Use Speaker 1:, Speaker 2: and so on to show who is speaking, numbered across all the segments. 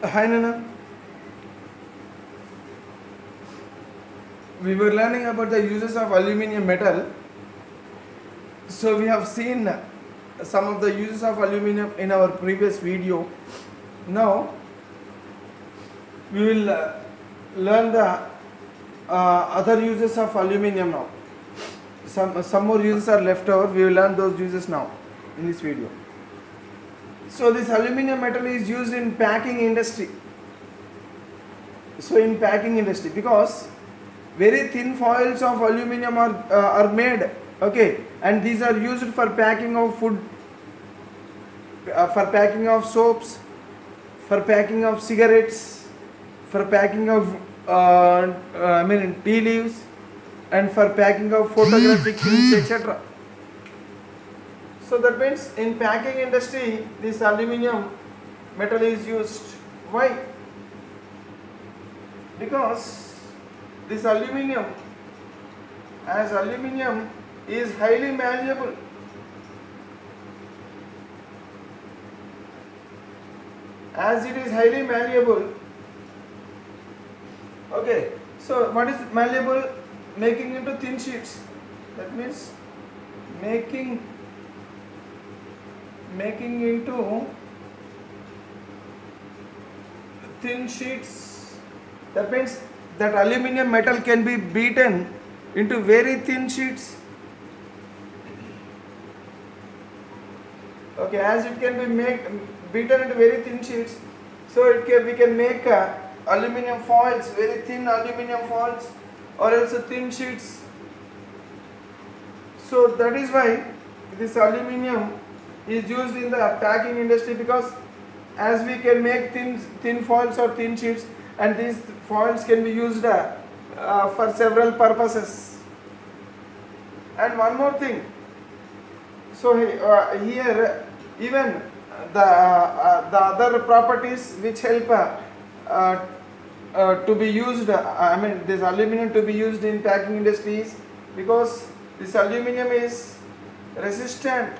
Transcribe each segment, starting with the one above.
Speaker 1: Hi Nana. We were learning about the uses of aluminium metal. So we have seen some of the uses of aluminium in our previous video. Now we will uh, learn the uh, other uses of aluminium now. Some some more uses are left over. We will learn those uses now in this video. So this aluminium metal is used in packing industry. So in packing industry because very thin foils of aluminium are uh, are made okay and these are used for packing of food uh, for packing of soaps for packing of cigarettes for packing of uh, uh, I mean tea leaves and for packing of photographic films etc so that means in packing industry this aluminium metal is used. Why? Because this aluminium as aluminium is highly malleable. As it is highly malleable. Okay so what is malleable? Making into thin sheets. That means making making into thin sheets. That means that aluminium metal can be beaten into very thin sheets. Okay as it can be made beaten into very thin sheets so it can we can make uh, aluminum foils very thin aluminum foils or else thin sheets. So that is why this aluminum is used in the packing industry because as we can make thin thin foils or thin sheets and these foils can be used uh, uh, for several purposes. And one more thing. So uh, here even the uh, the other properties which help uh, uh, uh, to be used uh, i mean this aluminum to be used in packing industries because this aluminum is resistant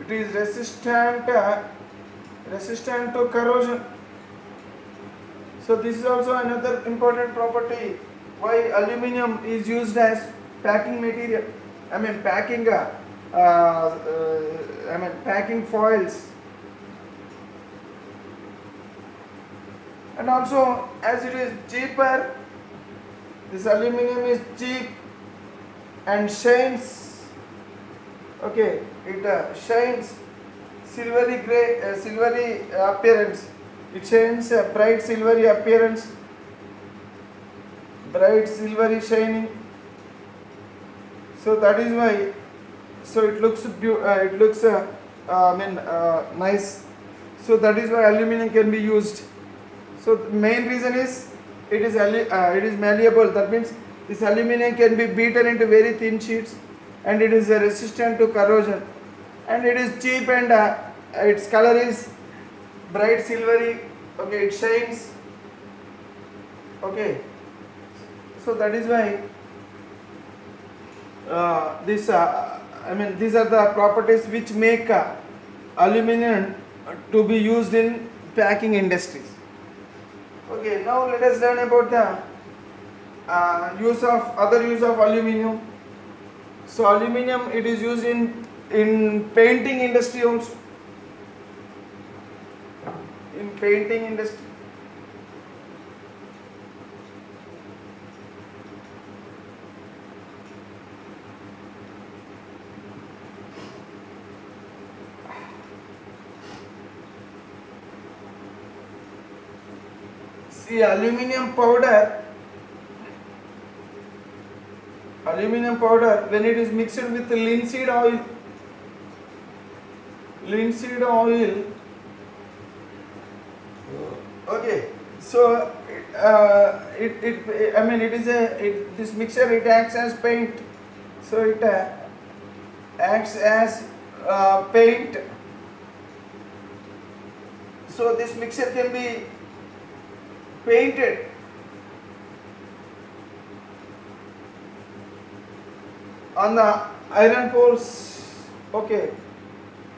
Speaker 1: it is resistant uh, resistant to corrosion. So this is also another important property why aluminum is used as packing material i mean packing uh, uh, i mean packing foils. And also as it is cheaper this aluminum is cheap and shines okay it uh, shines silvery gray uh, silvery appearance. It shines a bright silvery appearance. Bright silvery shining. So that is why so it looks uh, it looks uh, uh, i mean uh, nice. So that is why aluminum can be used. So the main reason is it is uh, it is malleable. That means this aluminum can be beaten into very thin sheets and it is resistant to corrosion. And it is cheap and uh, its color is bright silvery okay it shines. Okay. So that is why uh, this uh, I mean these are the properties which make uh, aluminum to be used in packing industries. Okay now let us learn about the uh, use of other use of aluminum so aluminum it is used in in painting industry also. In painting industry. See aluminum powder aluminum powder when it is mixed with linseed oil linseed oil. Okay so uh, it, it i mean it is a it, this mixture it acts as paint. So it uh, acts as uh, paint. So this mixture can be painted on the iron poles okay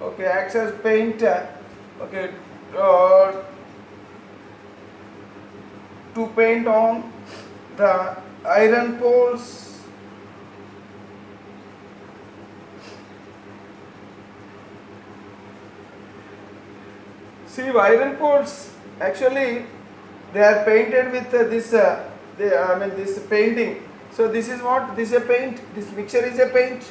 Speaker 1: okay acts as paint okay uh, to paint on the iron poles. See iron poles actually they are painted with uh, this uh, they, I mean this painting so this is what this is a paint this mixture is a paint.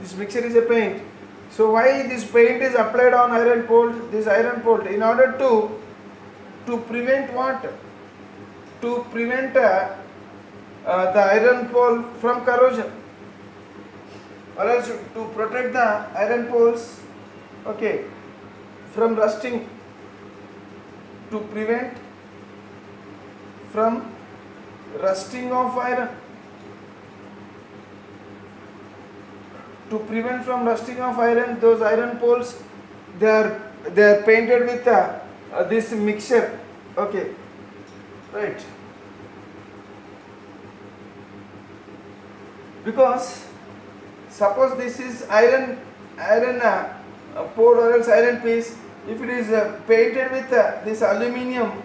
Speaker 1: This mixture is a paint. So why this paint is applied on iron pole this iron pole? In order to to prevent what? To prevent uh, uh, the iron pole from corrosion. Or else to protect the iron poles okay from rusting. To prevent from rusting of iron to prevent from rusting of iron those iron poles they are they are painted with uh, uh, this mixture. Okay. Right. Because suppose this is iron iron uh, uh, pole or else iron piece if it is uh, painted with uh, this aluminium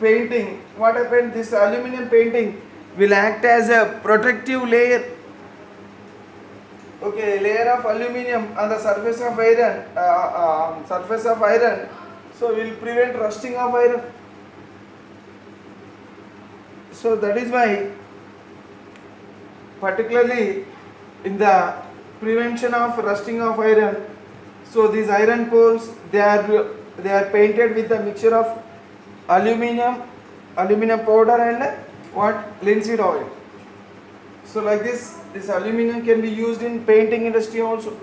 Speaker 1: painting what happened? This aluminium painting will act as a protective layer okay layer of aluminium on the surface of iron uh, uh, surface of iron. So will prevent rusting of iron. So that is why particularly in the prevention of rusting of iron so these iron poles they are they are painted with a mixture of aluminum aluminum powder and what? Linseed oil so like this this aluminum can be used in painting industry also.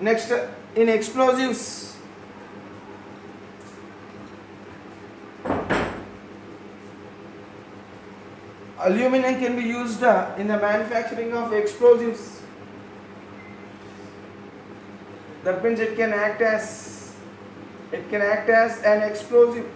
Speaker 1: Next in explosives. Aluminum can be used uh, in the manufacturing of explosives. That means it can act as it can act as an explosive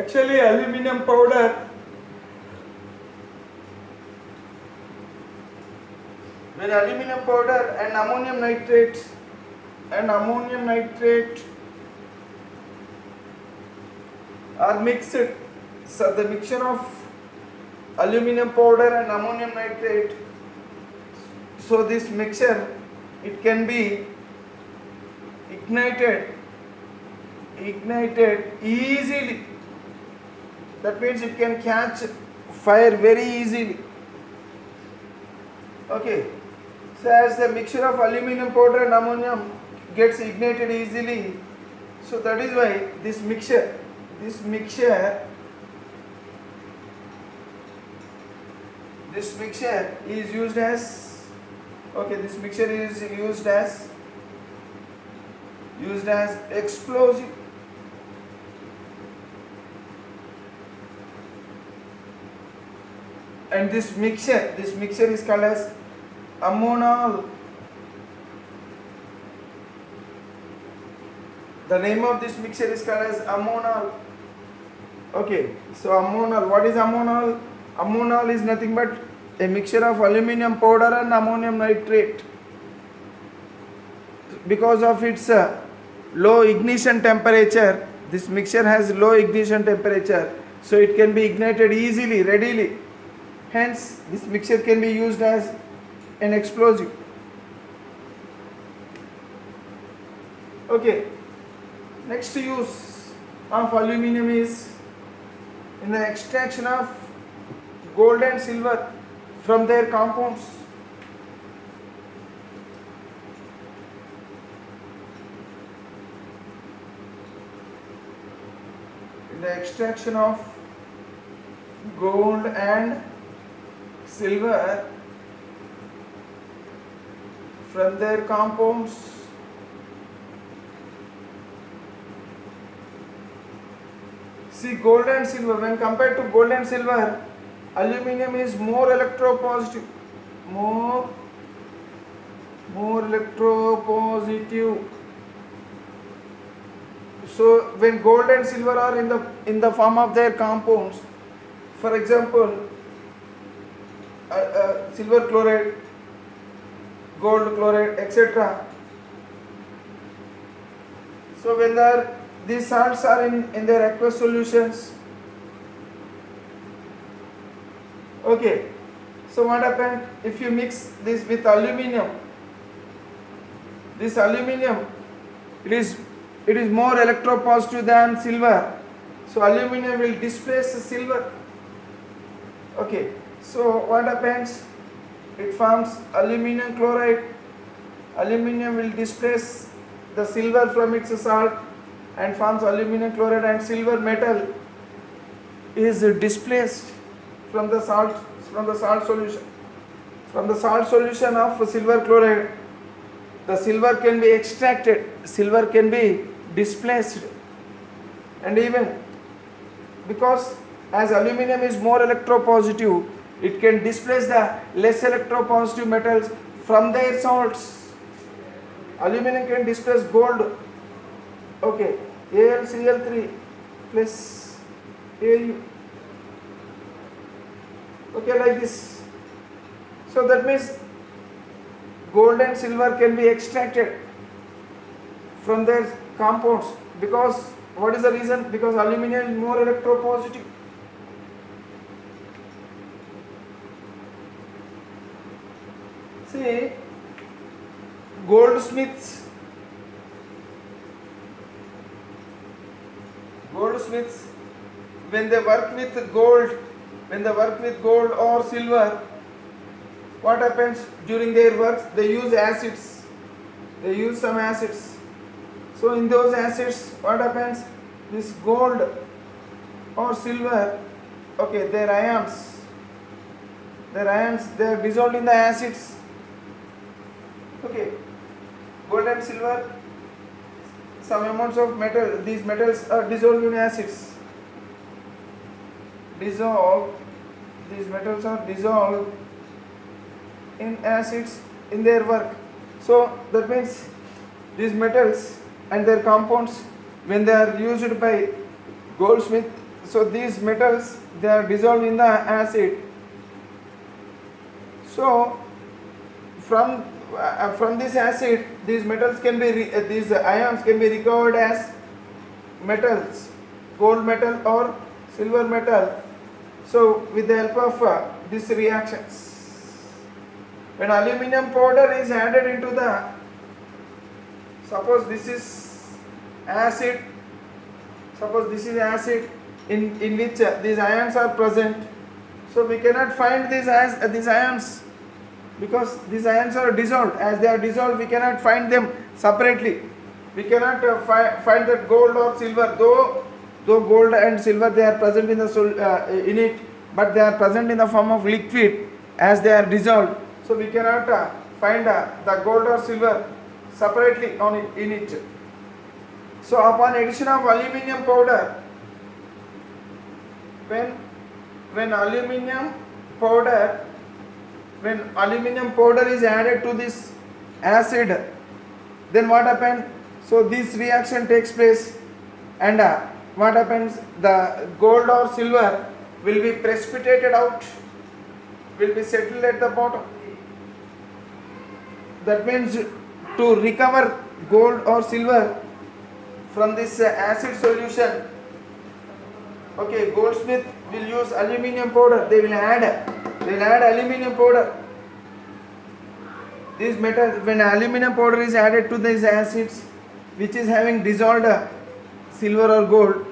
Speaker 1: actually aluminum powder. When aluminum powder and ammonium nitrate and ammonium nitrate are mixed. So the mixture of aluminum powder and ammonium nitrate so this mixture it can be ignited ignited easily that means it can catch fire very easily. Okay. So as the mixture of aluminum powder and ammonium gets ignited easily so that is why this mixture this mixture this mixture is used as okay this mixture is used as used as explosive and this mixture this mixture is called as ammonal the name of this mixture is called as ammonal okay so ammonal what is ammonal ammonal is nothing but a mixture of aluminum powder and ammonium nitrate. Because of its uh, low ignition temperature this mixture has low ignition temperature so it can be ignited easily readily hence this mixture can be used as an explosive. Okay. Next use of aluminum is in the extraction of gold and silver from their compounds. In the extraction of gold and silver from their compounds. See gold and silver when compared to gold and silver aluminum is more electropositive. More more electropositive. So when gold and silver are in the in the form of their compounds for example, uh, uh, silver chloride, gold chloride, etc. So when these salts are in, in their aqueous solutions, okay. So what happened if you mix this with aluminium? This aluminium, it is it is more electropositive than silver. So aluminium will displace silver. Okay. So what happens? It forms aluminium chloride. Aluminium will displace the silver from its salt and forms aluminium chloride and silver metal is displaced from the salt from the salt solution. From the salt solution of silver chloride, the silver can be extracted, silver can be displaced and even because as aluminum is more electropositive, it can displace the less electropositive metals from their salts. Aluminum can displace gold. Okay, AlCl3 plus Au. Okay, like this. So that means gold and silver can be extracted from their compounds because what is the reason? Because aluminum is more electropositive. इसमें goldsmith goldsmith when they work with gold when they work with gold और silver what happens during their work they use acids they use some acids so in those acids what happens this gold और silver okay their ions their ions they're dissolved in the acids Okay, gold and silver, some amounts of metal, these metals are dissolved in acids. Dissolved, these metals are dissolved in acids in their work. So that means these metals and their compounds when they are used by goldsmith so these metals they are dissolved in the acid so from uh, from this acid these metals can be re- uh, these ions can be recovered as metals gold metal or silver metal. So with the help of uh, these reactions when aluminum powder is added into the suppose this is acid suppose this is acid in, in which uh, these ions are present. So we cannot find these as uh, these ions because these ions are dissolved. As they are dissolved we cannot find them separately. We cannot uh, fi- find that gold or silver though though gold and silver they are present in the sol- uh, in it but they are present in the form of liquid as they are dissolved. So we cannot uh, find uh, the gold or silver separately on it, in it. So upon addition of aluminium powder, when when aluminium powder when aluminium powder is added to this acid, then what happens? So this reaction takes place, and uh, what happens? The gold or silver will be precipitated out, will be settled at the bottom. That means to recover gold or silver from this uh, acid solution okay goldsmith will use aluminium powder they will add will add aluminium powder. These metals when aluminium powder is added to these acids which is having dissolved uh, silver or gold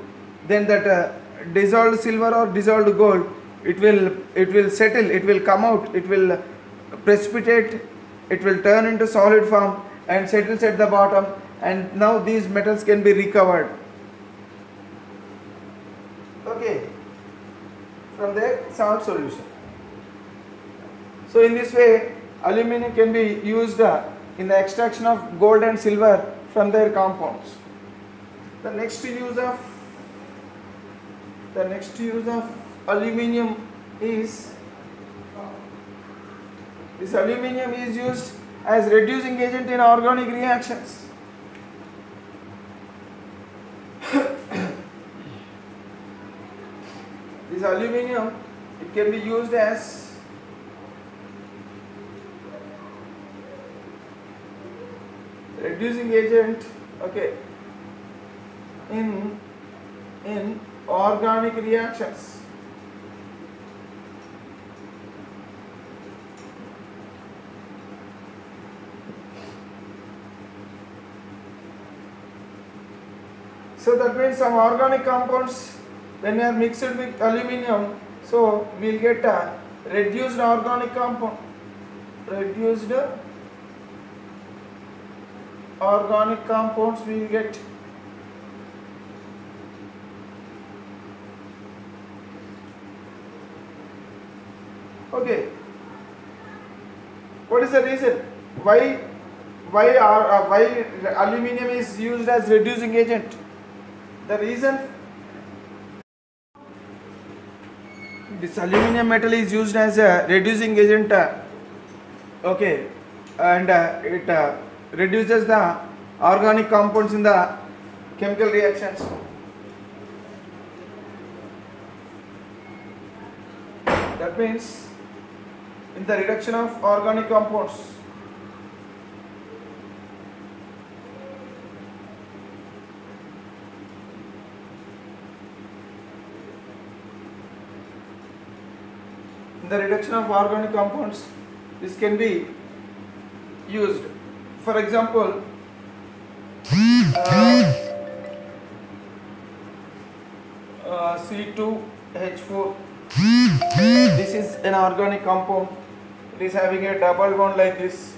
Speaker 1: then that uh, dissolved silver or dissolved gold it will it will settle it will come out it will precipitate it will turn into solid form and settles at the bottom and now these metals can be recovered. Okay. From the salt solution so in this way aluminum can be used uh, in the extraction of gold and silver from their compounds the next use of the next use of aluminium is this aluminium is used as reducing agent in organic reactions. this aluminum it can be used as reducing agent okay in in organic reactions. So that means some organic compounds when they are mixed with aluminium so we'll get a reduced organic compound reduced organic compounds we will get. Okay. What is the reason? Why why are uh, why aluminium is used as reducing agent? The reason? This aluminium metal is used as a reducing agent uh, okay and uh, it uh, reduces the organic compounds in the chemical reactions. That means in the reduction of organic compounds in the reduction of organic compounds this can be used for example uh, uh, C2H4 this is an organic compound. It is having a double bond like this.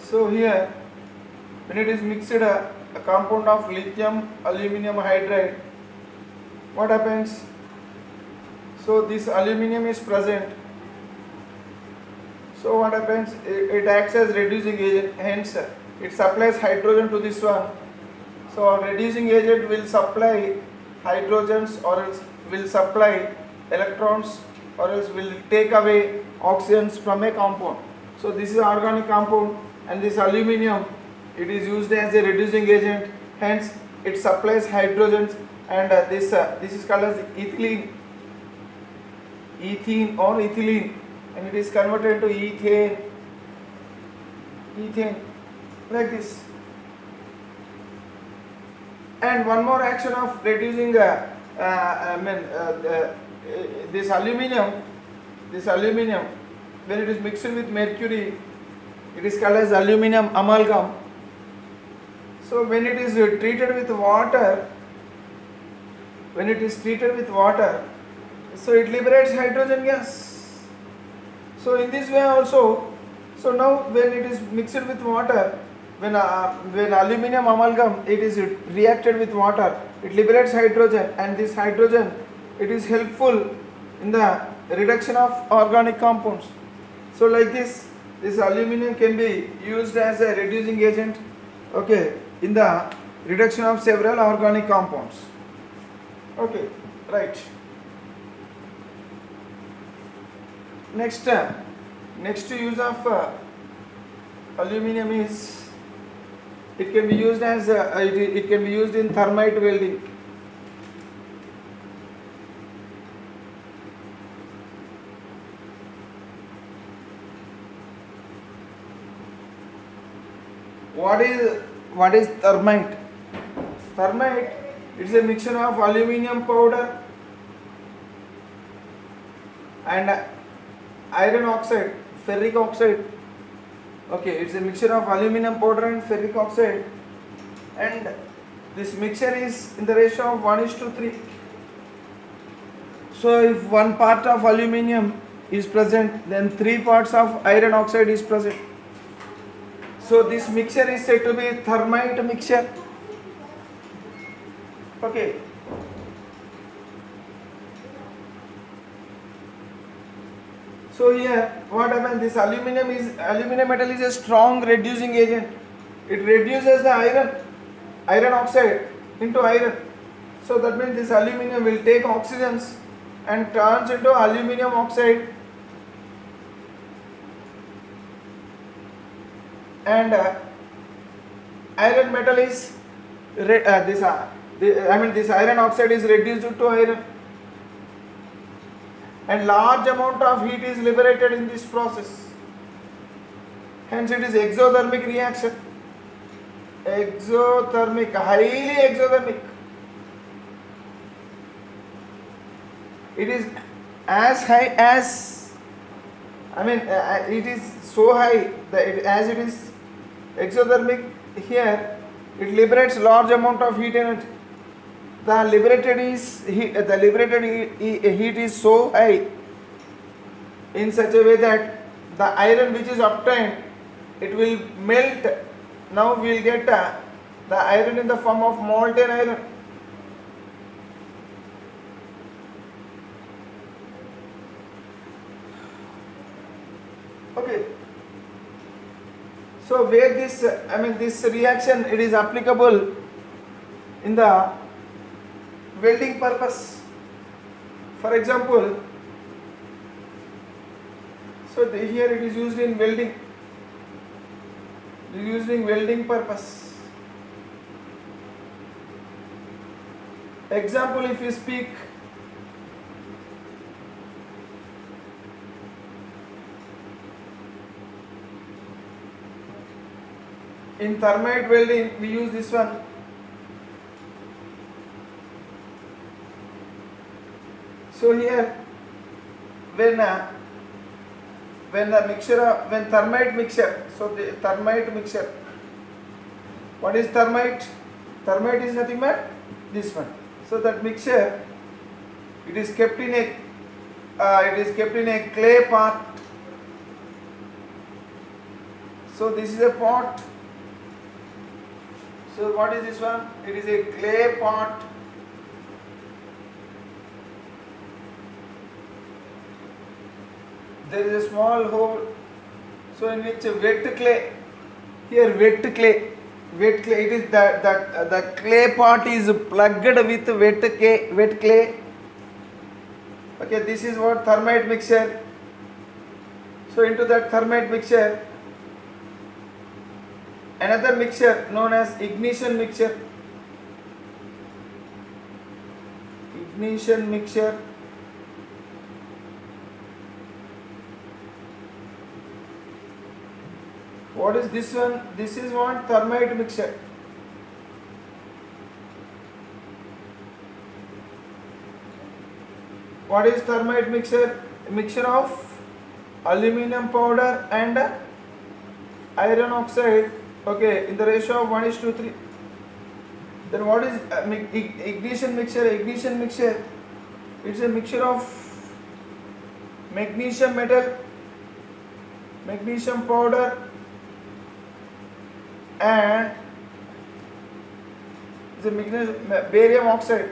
Speaker 1: So here when it is mixed a, a compound of lithium aluminum hydride. What happens? So this aluminum is present so what happens? It, acts as reducing agent hence it supplies hydrogen to this one. So reducing agent will supply hydrogens or else will supply electrons or else will take away oxygens from a compound. So this is organic compound and this aluminum it is used as a reducing agent hence it supplies hydrogens and uh, this uh, this is called as ethylene. Ethene or ethylene and it is converted to ethane. Ethane. Like this. And one more action of reducing uh, uh, I mean uh, the, uh, this aluminum this aluminum when it is mixed with mercury it is called as aluminum amalgam. So when it is uh, treated with water when it is treated with water so it liberates hydrogen gas so in this way also so now when it is mixed with water when uh, when aluminum amalgam it is reacted with water it liberates hydrogen and this hydrogen it is helpful in the reduction of organic compounds. So like this this aluminum can be used as a reducing agent okay in the reduction of several organic compounds. Okay right next next use of uh, aluminum is it can be used as uh, it, it can be used in thermite welding. What is what is thermite? Thermite it's a mixture of aluminum powder and iron oxide ferric oxide. Okay it's a mixture of aluminum powder and ferric oxide. And this mixture is in the ratio of 1 is to 3 so if one part of aluminum is present then three parts of iron oxide is present. So this mixture is said to be thermite mixture. Okay so here what happens this aluminum is aluminum metal is a strong reducing agent. It reduces the iron iron oxide into iron. So that means this aluminum will take oxygens and turns into aluminum oxide. And uh, iron metal is uh, this uh, the, I mean this iron oxide is reduced to iron and large amount of heat is liberated in this process. Hence it is exothermic reaction. Exothermic highly exothermic. It is as high as I mean uh, it is so high that it, as it is exothermic here it liberates large amount of heat energy the liberated is heat, the liberated he- he- heat is so high in such a way that the iron which is obtained it will melt. Now we will get uh, the iron in the form of molten iron. Okay. So where this i mean this reaction it is applicable in the welding purpose. For example so the, here it is used in welding. It is used in welding purpose. Example if you speak in thermite welding we use this one so here when uh, when the mixture of, when thermite mixture so the thermite mixture what is thermite? Thermite is nothing but this one. So that mixture it is kept in a uh, it is kept in a clay pot. So this is a pot. So what is this one? It is a clay pot there is a small hole so in which wet clay here wet clay wet clay it is that the, the clay pot is plugged with wet clay wet clay. Okay this is what thermite mixture. So into that thermite mixture another mixture known as ignition mixture. Ignition mixture What is this one? This is one thermite mixture. What is thermite mixture? A mixture of aluminum powder and iron oxide. Okay, in the ratio of 1 is to 3. Then what is uh, ignition mixture? Ignition mixture. It's a mixture of magnesium metal, magnesium powder, and the magnesium, barium oxide.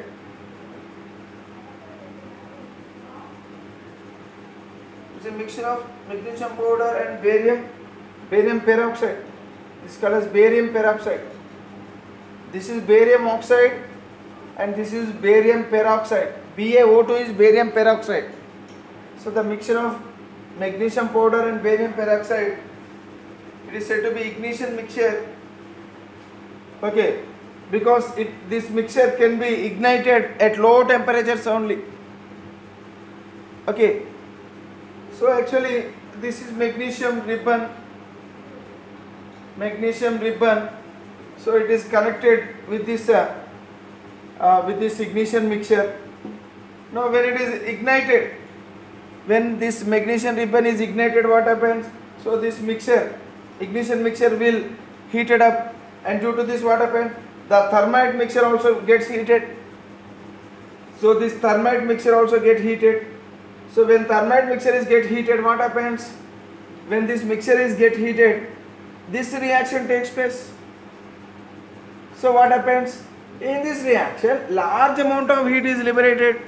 Speaker 1: A mixture of magnesium powder and barium, barium peroxide. This is called as barium peroxide. This is barium oxide and this is barium peroxide. BaO2 is barium peroxide. So the mixture of magnesium powder and barium peroxide it is said to be ignition mixture okay. Because it this mixture can be ignited at low temperatures only. Okay. So actually this is magnesium ribbon. Magnesium ribbon. So it is connected with this uh, uh, with this ignition mixture. Now when it is ignited when this magnesium ribbon is ignited what happens? So this mixture ignition mixture will heat it up and due to this what happens the thermite mixture also gets heated. So this thermite mixture also get heated. So when thermite mixture is get heated what happens? When this mixture is get heated this reaction takes place. So what happens? In this reaction large amount of heat is liberated.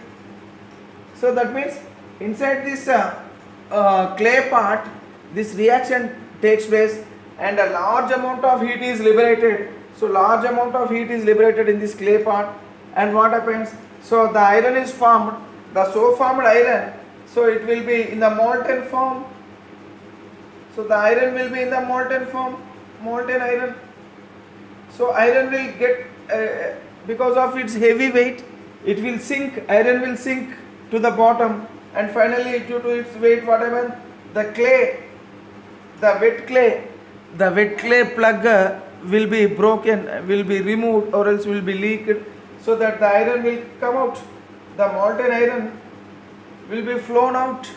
Speaker 1: So that means inside this uh, uh, clay part this reaction takes place and a large amount of heat is liberated. So large amount of heat is liberated in this clay part and what happens? So the iron is formed. The so formed iron so it will be in the molten form. So the iron will be in the molten form molten iron. So iron will get uh, because of its heavy weight, it will sink. Iron will sink to the bottom, and finally, due to its weight, what happens? The clay, the wet clay, the wet clay plug uh, will be broken, will be removed, or else will be leaked, so that the iron will come out. The molten iron will be flown out.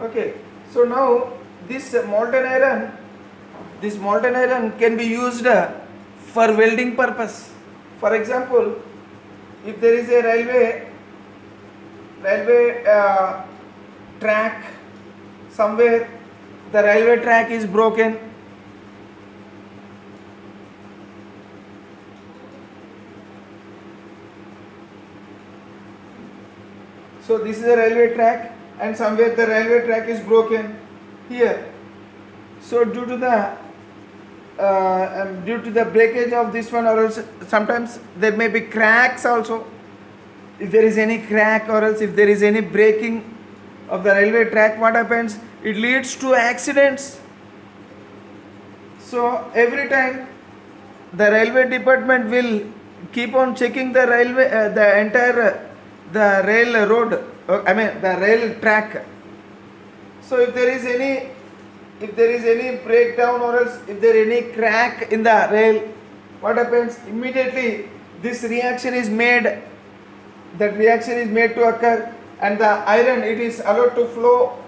Speaker 1: Okay, so now this uh, molten iron, this molten iron can be used uh, for welding purpose. For example, if there is a railway, railway uh, track somewhere, the railway track is broken. So this is a railway track and somewhere the railway track is broken here. So due to the uh, um, due to the breakage of this one or else sometimes there may be cracks also. If there is any crack or else if there is any breaking of the railway track what happens? It leads to accidents. So every time the railway department will keep on checking the railway uh, the entire the rail road uh, i mean the rail track. So if there is any if there is any breakdown or else if there is any crack in the rail what happens? Immediately this reaction is made. That reaction is made to occur and the iron it is allowed to flow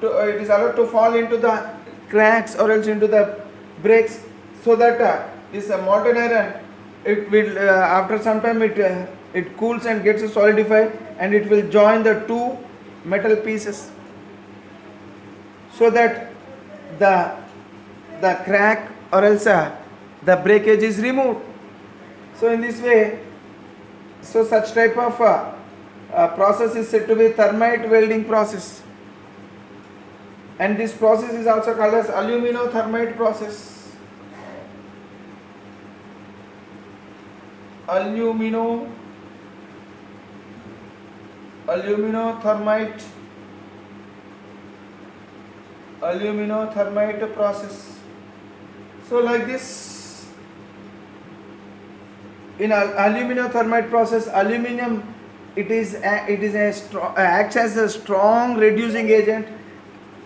Speaker 1: to uh, it is allowed to fall into the cracks or else into the breaks so that uh, this uh, molten iron it will uh, after some time it uh, it cools and gets solidified and it will join the two metal pieces so that the the crack or else uh, the breakage is removed. So in this way so such type of uh, uh, process is said to be thermite welding process. And this process is also called as aluminothermite process. Alumino aluminothermite aluminothermite process. So like this. In al- aluminothermite process aluminum it is a, it is a strong, acts as a strong reducing agent.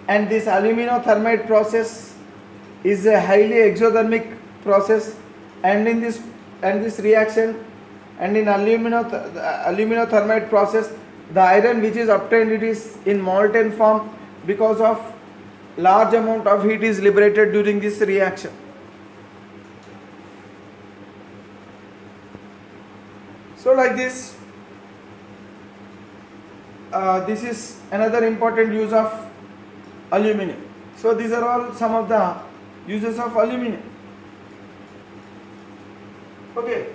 Speaker 1: And this aluminothermite process is a highly exothermic process. And in this and this reaction and in alumino aluminothermite process the iron which is obtained it is in molten form because of large amount of heat is liberated during this reaction. So like this uh, this is another important use of aluminum. So these are all some of the uses of aluminum. Okay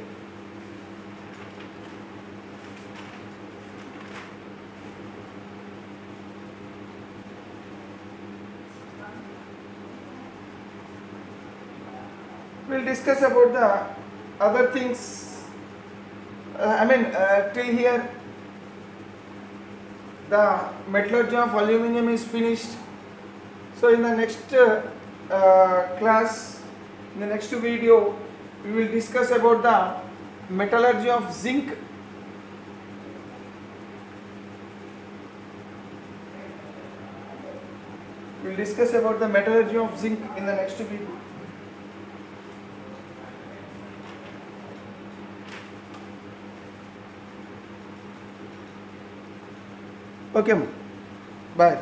Speaker 1: discuss about the other things uh, i mean uh, till here the metallurgy of aluminum is finished. So in the next uh, class in the next video we will discuss about the metallurgy of zinc. We will discuss about the metallurgy of zinc in the next video okay bye